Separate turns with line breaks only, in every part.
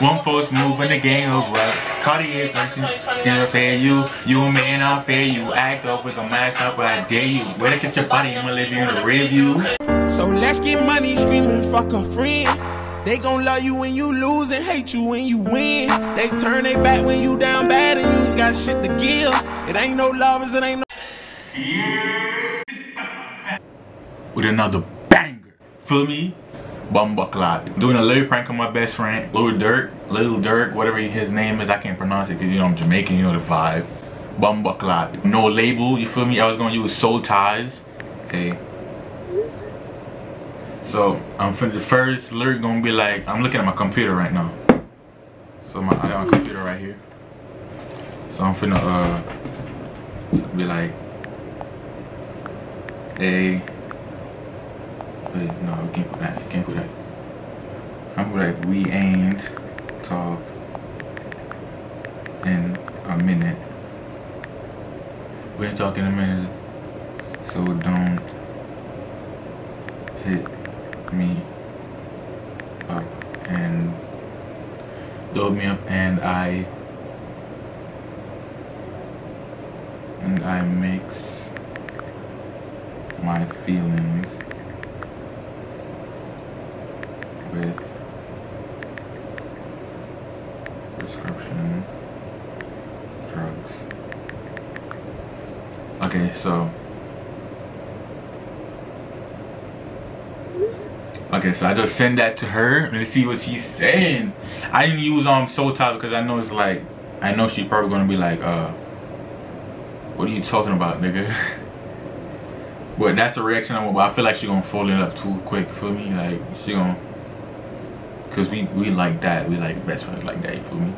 One false move in the game of rap. Cartier person, gonna pay you. You man, I'll pay you. Act up, we gon' mash up, but I dare you. Where to get your body, I'ma leave you in the review.
So let's get money screaming, fuck a friend. They gon' love you when you lose and hate you when you win. They turn their back when you down bad and you ain't got shit to give. It ain't no lovers, it ain't no.
With another banger. Feel me? Bumbucklot. Doing a little prank on my best friend, Lil Durk, Little Durk, whatever his name is. I can't pronounce it because you know I'm Jamaican, you know the vibe. Bumbucklot. No label, you feel me? I was gonna use soul ties. Okay. So I'm finna the first lyric gonna be like I'm looking at my computer right now. So my I got my computer right here. So I'm finna uh be like hey no we can't put that can't put that. I'm like we ain't talk in a minute. We ain't talking a minute. So don't hit me up and load me up and I and I mix my feelings with prescription drugs. Okay, so Okay, so I just send that to her and see what she's saying. I didn't use um soul tie because I know it's like I know she's probably gonna be like, uh, what are you talking about, nigga? but that's the reaction I'm about. I feel like she gonna fall in love too quick for me. Like she gonna cause we we like that. We like best friends like that, you feel me?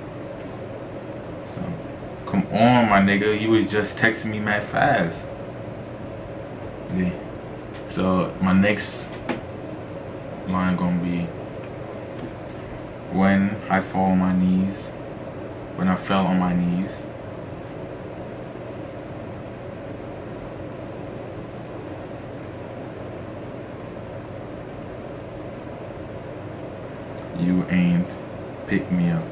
So come on my nigga. You was just texting me mad fast. So my next line gonna be when I fall on my knees, when I fell on my knees. You ain't pick me up.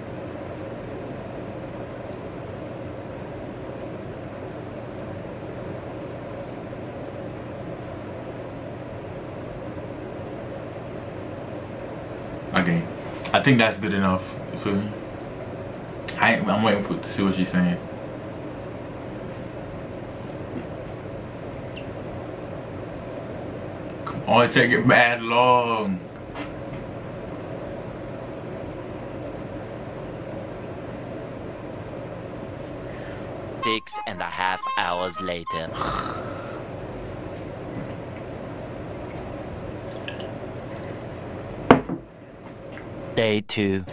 Okay, I think that's good enough. You feel me? I I'm waiting for to see what she's saying. Come on, it's taking bad long.
Six and a half hours later. Day two.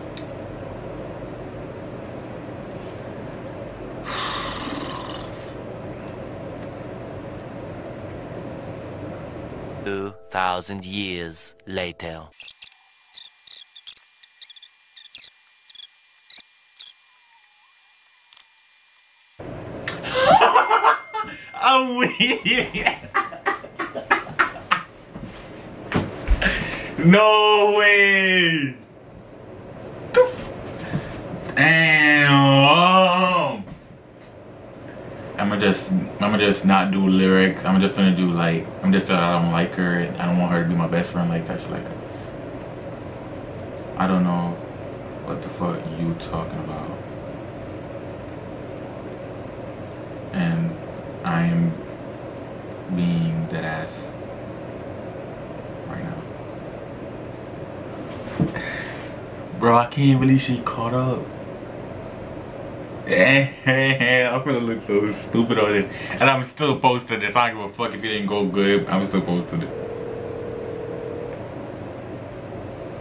Two thousand years later.
I'm no way. Damn. I'ma just I'ma just not do lyrics. I'm just gonna do like I'm just I don't like her. I don't want her to be my best friend like that like. I don't know what the fuck you talking about. And I am being dead ass right now. Bro, I can't believe she caught up. I'm gonna look so stupid on it. And I'm still posting this. I don't give a fuck if it didn't go good. I'm still posting it.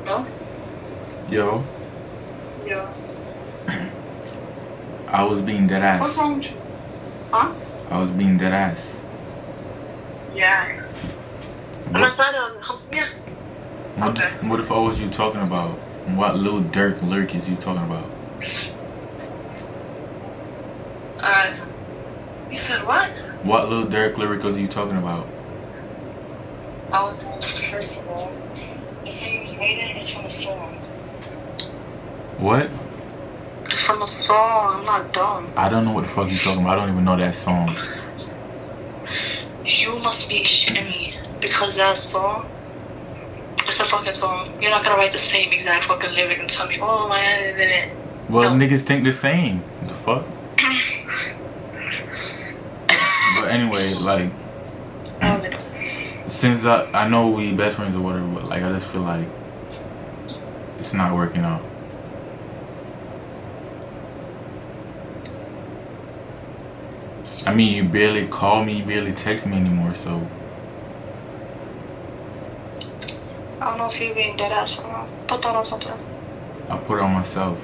Hello?
Yo,
Yeah.
I was being dead ass.
What's wrong with you? Huh?
I was being dead ass.
Yeah. I'm
What,
outside of house yeah.
what,
Okay.
if, what if I was you talking about? What little Durk lurk is you talking about?
Uh, you said what?
What little Durk lyric was you talking about?
Oh, first of all, the you was waiting is from the storm.
What?
It's from a song. I'm not dumb.
I don't know what the fuck you're talking about. I don't even know that song.
You must be shitting me because that song. It's a fucking song. You're not gonna write the same exact fucking lyric and tell me, oh my. It."
Well,
No.
niggas think the same. The fuck? but anyway, like,
No, they don't.
since I, I know we best friends or whatever, but like, I just feel like it's not working out. I mean, you barely call me, you barely text me anymore, so
I don't know if you're being dead ass or not. Put that on something.
I put it on myself.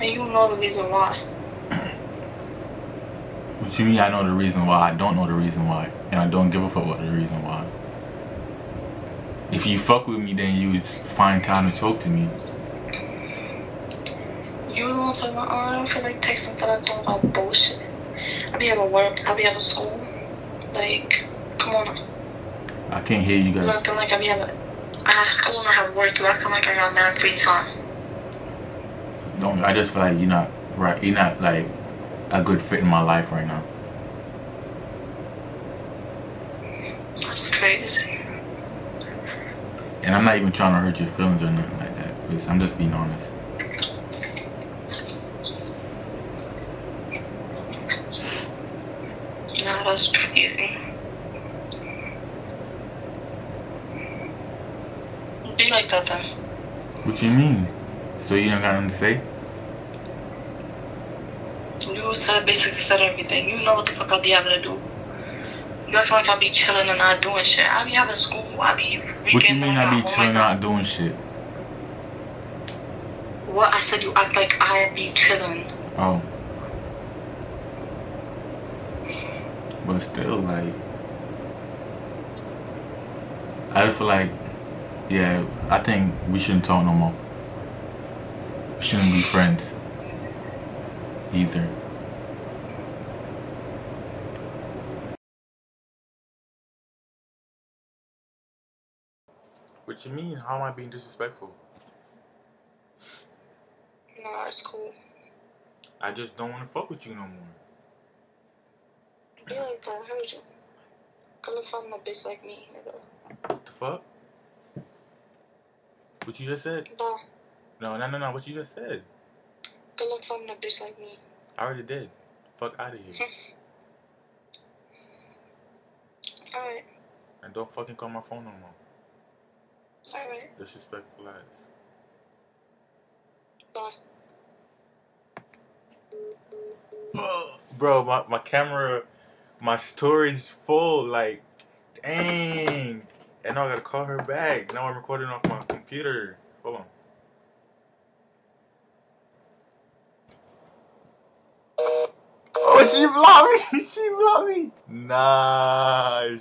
And you know the reason why.
What you mean I know the reason why? I don't know the reason why. And I don't give a fuck about the reason why. If you fuck with me, then you find time to talk to me.
You the one talking about, oh, I don't feel like texting that I don't about bullshit. I be having work, I be having school. Like, come on.
I can't hear you
You
guys.
acting like I be having. I have school and I have work. You acting like I got mad free time.
Don't. I just feel like you're not right. You're not like a good fit in my life right now.
That's crazy.
And I'm not even trying to hurt your feelings or nothing like that. Please, I'm just being honest.
Nah, that's crazy. Be like that then.
What do you mean? So you don't got nothing to say?
You said basically said everything. You know what the fuck I be having to do. You act like I'll be chilling and not doing shit. I'll be having school. I'll be
What you mean
on
I oh
my
be
own.
chilling not doing shit?
What I said you act like I'll be chilling.
Oh. But still, like, I just feel like, yeah, I think we shouldn't talk no more. We shouldn't be friends. Either. What you mean? How am I being disrespectful?
Nah, it's cool.
I just don't want to fuck with you no more.
Be like that. I heard you. Go look for a bitch like me, nigga.
What the fuck? What you just said?
Bye.
No, no, no, no. What you just said?
Go look for a bitch like me.
I already did. Fuck out of here.
Alright.
and don't fucking call my phone no more.
Alright.
Disrespectful ass.
Bye.
Bro, my, my camera, my storage full. Like, dang. And now I gotta call her back. Now I'm recording off my computer. Hold on. Oh, she blocked me. She blocked me. Nah,